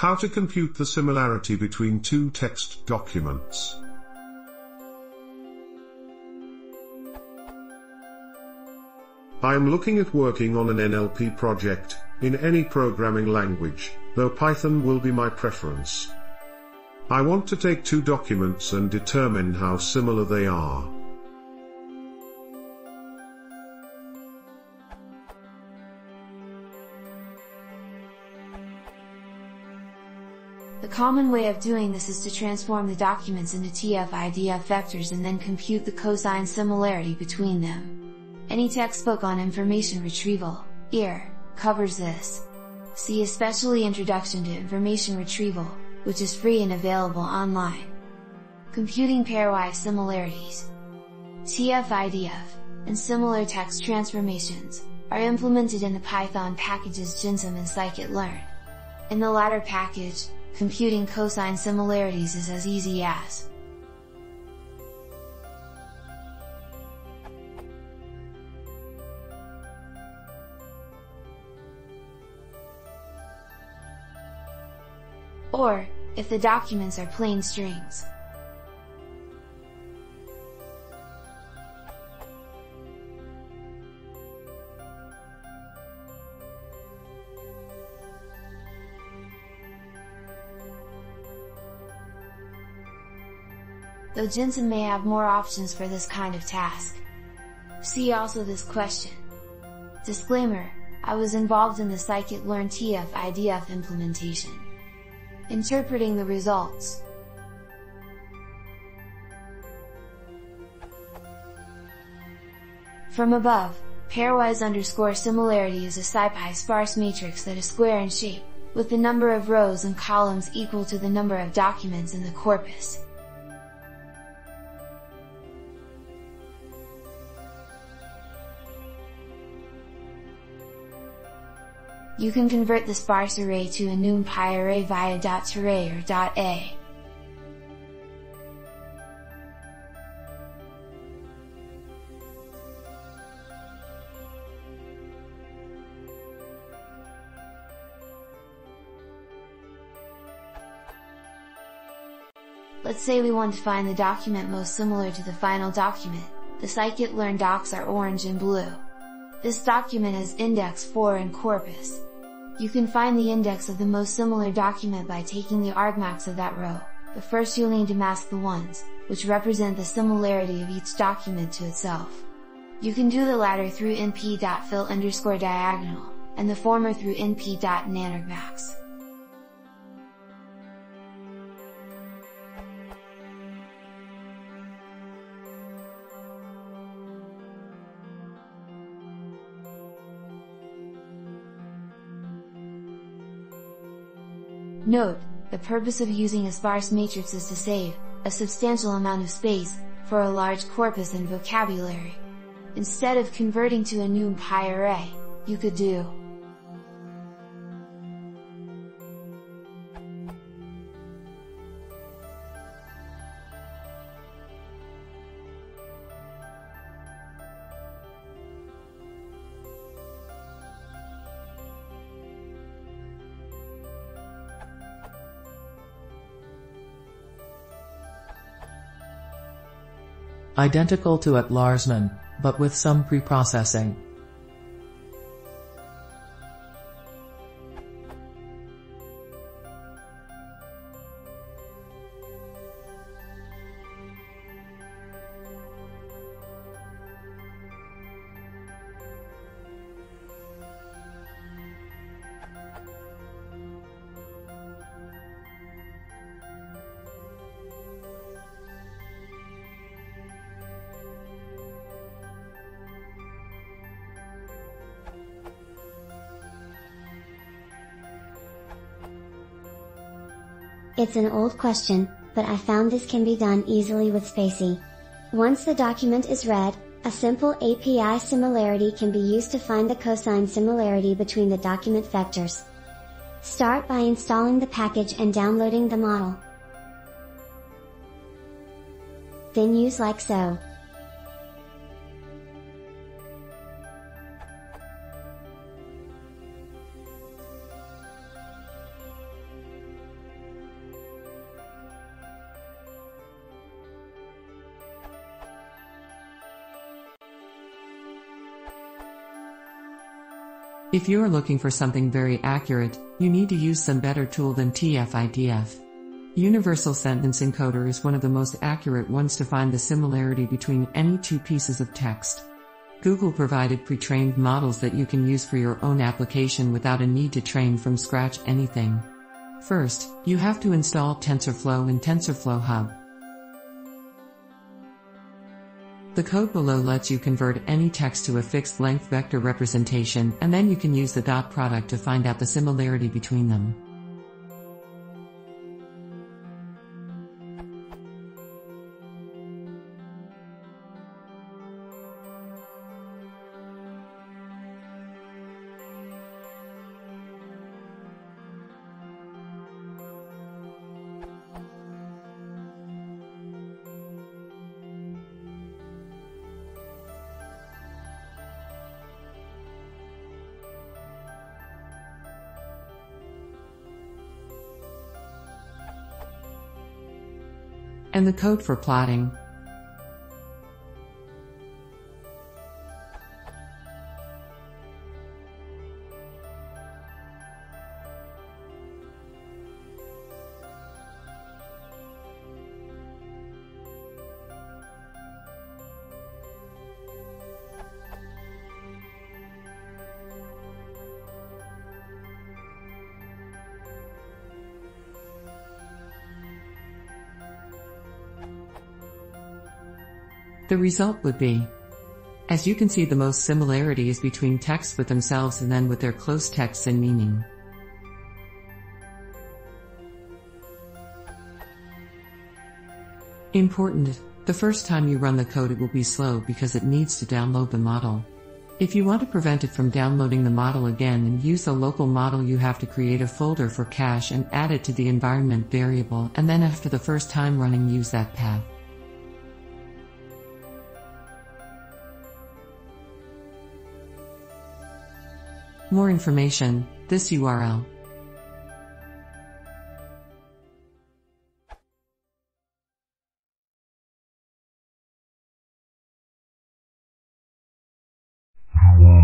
How to compute the similarity between two text documents. I am looking at working on an NLP project, in any programming language, though Python will be my preference. I want to take two documents and determine how similar they are. The common way of doing this is to transform the documents into TF-IDF vectors and then compute the cosine similarity between them. Any textbook on information retrieval, IR, covers this. See especially Introduction to Information Retrieval, which is free and available online. Computing pairwise similarities. TF-IDF, and similar text transformations, are implemented in the Python packages GenSim and scikit-learn. In the latter package, computing cosine similarities is as easy as or, if the documents are plain strings. Though GenSim may have more options for this kind of task. See also this question. Disclaimer, I was involved in the scikit-learn TF IDF implementation. Interpreting the results. From above, pairwise underscore similarity is a SciPy sparse matrix that is square in shape, with the number of rows and columns equal to the number of documents in the corpus. You can convert the sparse array to a NumPy array via .array or .a. Let's say we want to find the document most similar to the final document, the scikit-learn docs are orange and blue. This document has index 4 in corpus, you can find the index of the most similar document by taking the argmax of that row, but first you'll need to mask the ones, which represent the similarity of each document to itself. You can do the latter through np.fill underscore diagonal, and the former through np.nanargmax. Note, the purpose of using a sparse matrix is to save, a substantial amount of space, for a large corpus and vocabulary. Instead of converting to a NumPy array, you could do Identical to at Larsman, but with some preprocessing. It's an old question, but I found this can be done easily with spaCy. Once the document is read, a simple API similarity can be used to find the cosine similarity between the document vectors. Start by installing the package and downloading the model. Then use like so. If you are looking for something very accurate, you need to use some better tool than TF-IDF. Universal Sentence Encoder is one of the most accurate ones to find the similarity between any two pieces of text. Google provided pre-trained models that you can use for your own application without a need to train from scratch anything. First, you have to install TensorFlow in TensorFlow Hub. The code below lets you convert any text to a fixed length vector representation, and then you can use the dot product to find out the similarity between them. And the code for plotting. The result would be as you can see, the most similarity is between texts with themselves and then with their close texts and meaning. Important, the first time you run the code it will be slow because it needs to download the model. If you want to prevent it from downloading the model again and use the local model you have to create a folder for cache and add it to the environment variable and then after the first time running use that path. More information, this URL. Hello,